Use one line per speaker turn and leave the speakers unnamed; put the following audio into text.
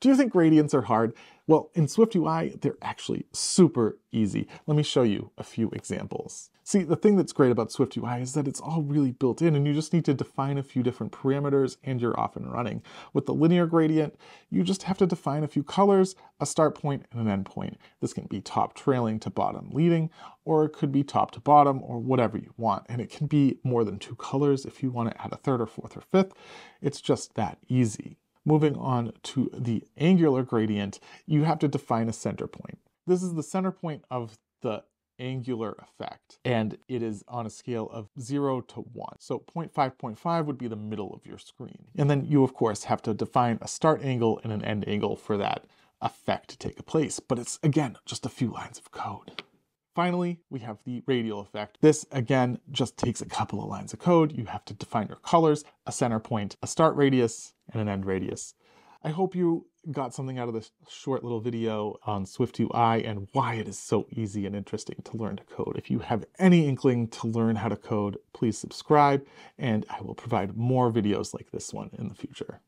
Do you think gradients are hard? Well, in SwiftUI, they're actually super easy. Let me show you a few examples. See, the thing that's great about SwiftUI is that it's all really built in and you just need to define a few different parameters and you're off and running. With the linear gradient, you just have to define a few colors, a start point and an end point. This can be top trailing to bottom leading, or it could be top to bottom or whatever you want. And it can be more than two colors if you want to add a third or fourth or fifth. It's just that easy. Moving on to the angular gradient, you have to define a center point. This is the center point of the angular effect, and it is on a scale of 0 to 1. So 0.5.5 would be the middle of your screen. And then you, of course, have to define a start angle and an end angle for that effect to take place. But it's, again, just a few lines of code. Finally, we have the radial effect. This, again, just takes a couple of lines of code. You have to define your colors, a center point, a start radius, and an end radius. I hope you got something out of this short little video on SwiftUI and why it is so easy and interesting to learn to code. If you have any inkling to learn how to code, please subscribe, and I will provide more videos like this one in the future.